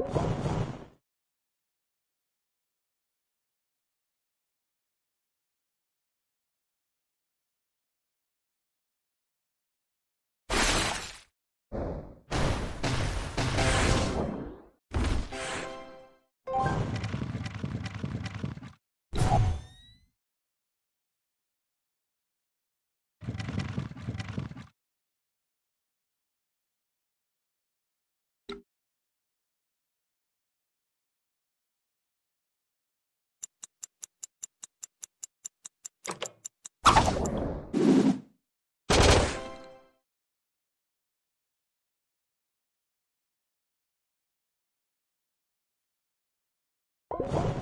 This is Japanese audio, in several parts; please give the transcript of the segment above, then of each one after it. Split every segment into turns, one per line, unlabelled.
you you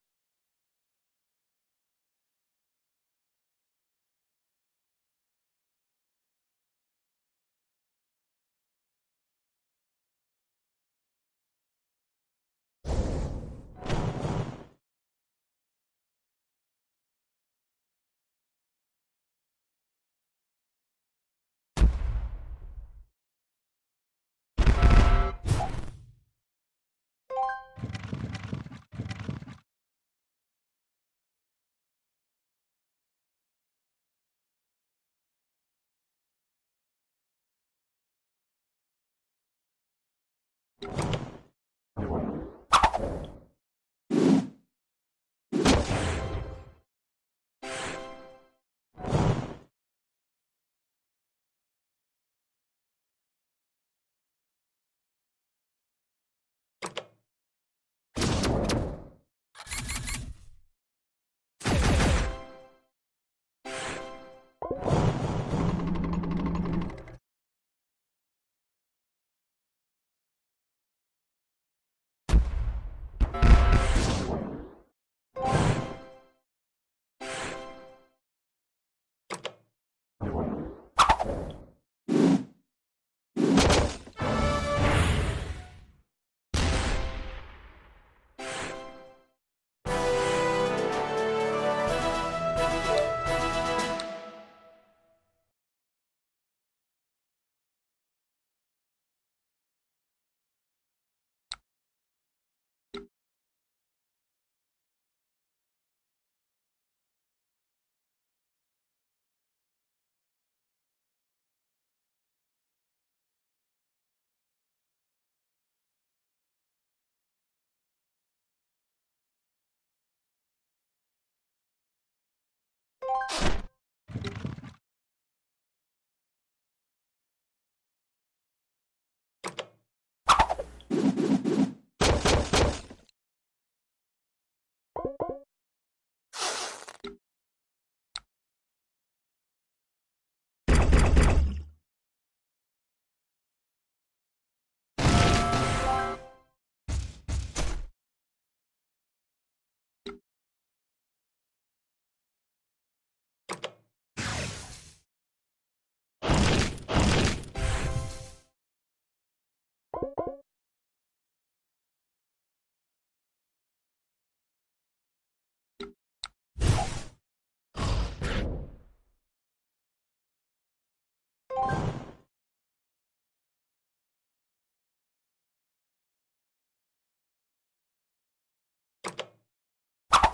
you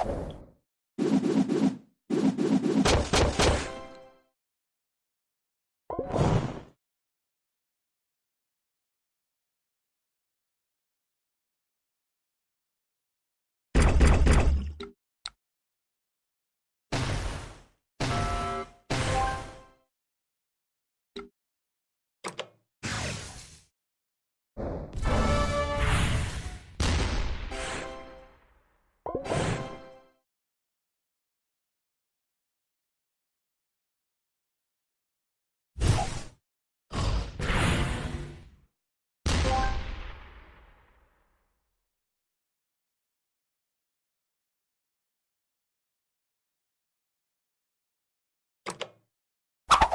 Thank you.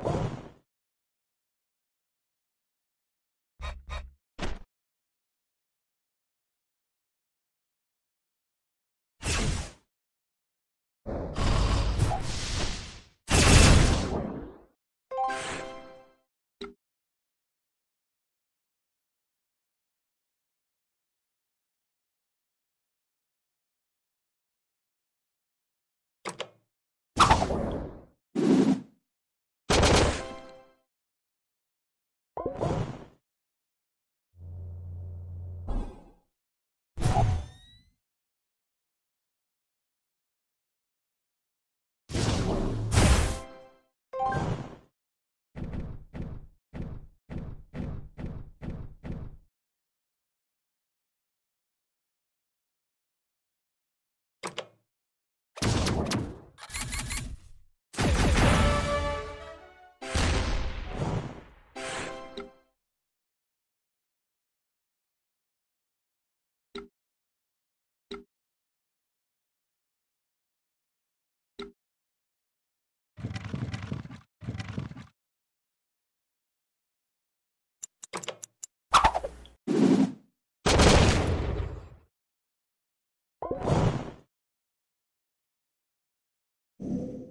you you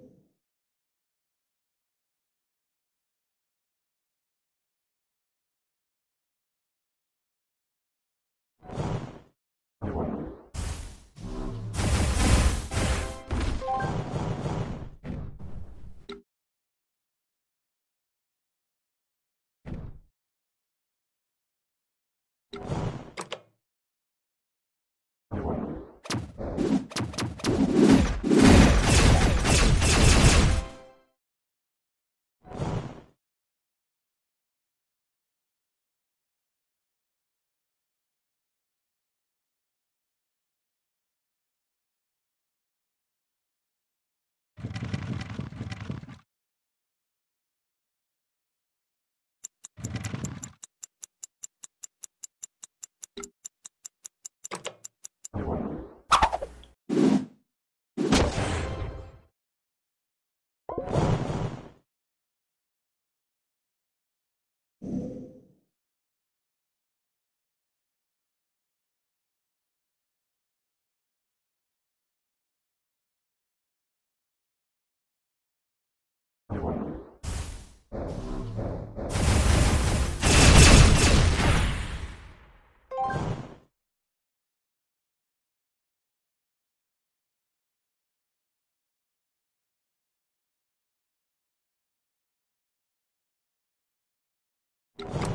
you